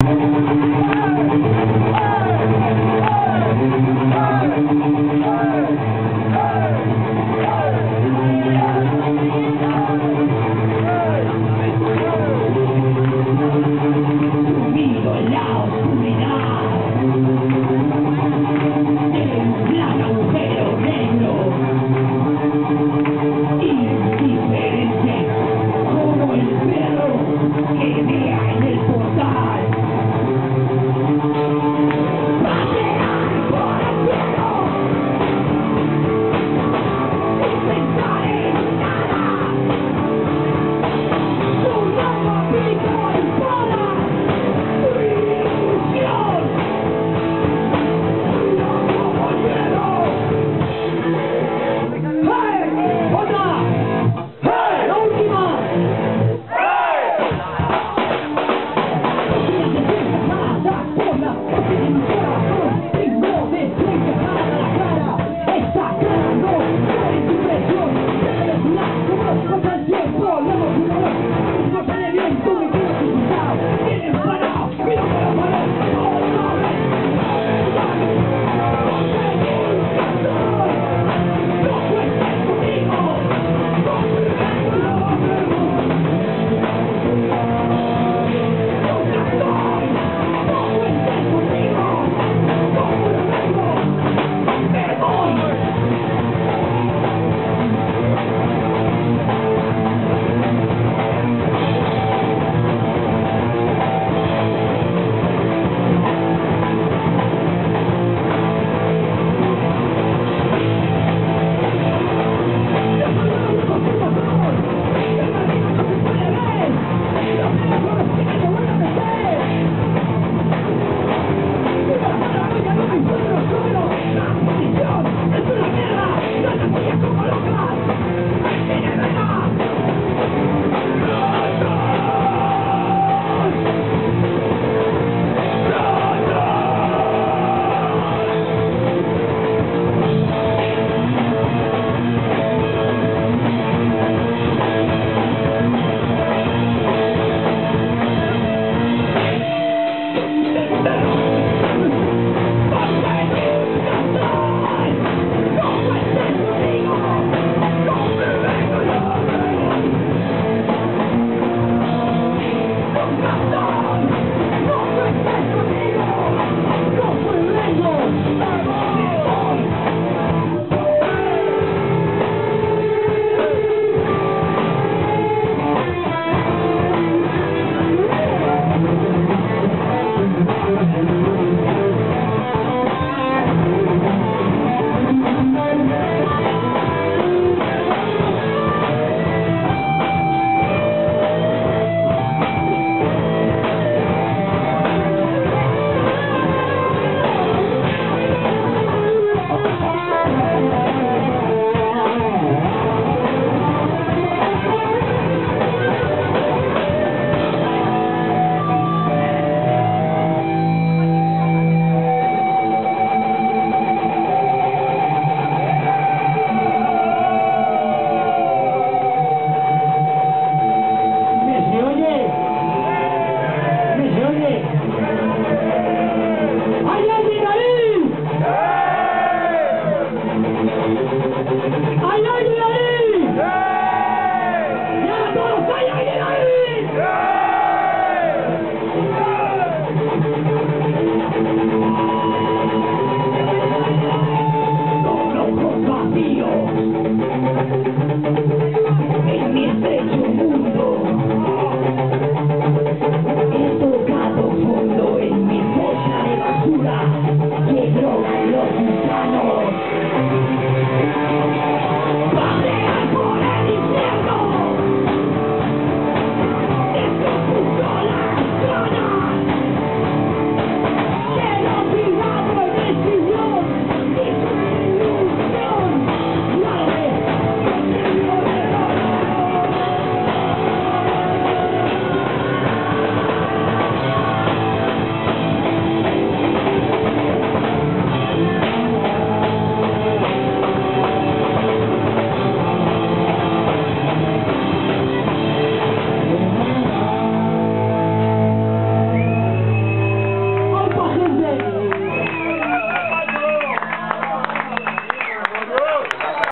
Sumido